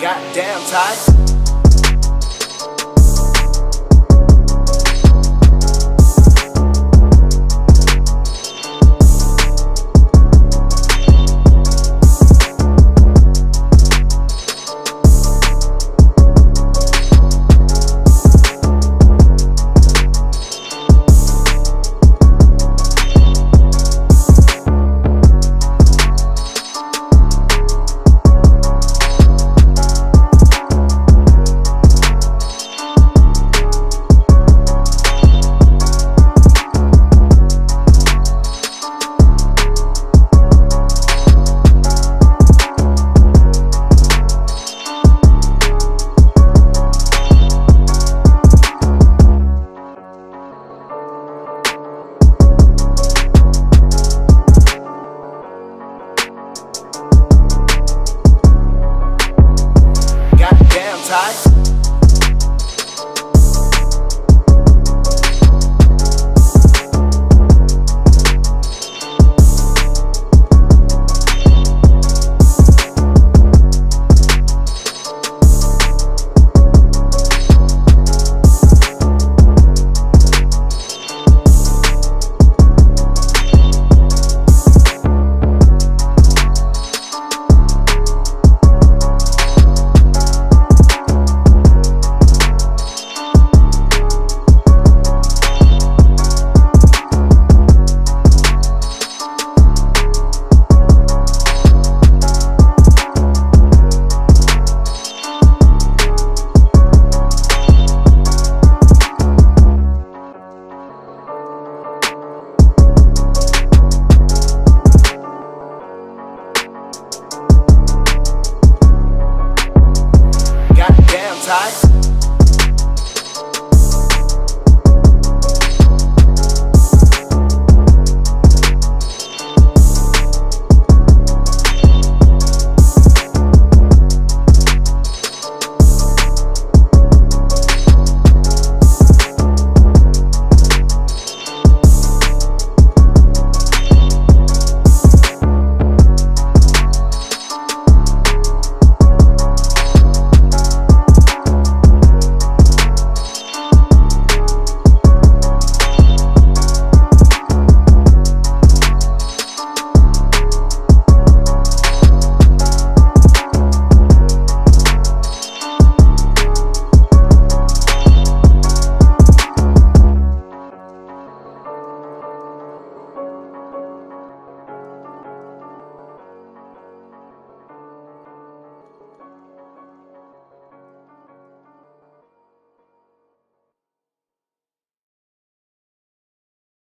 goddamn tight. God. tight.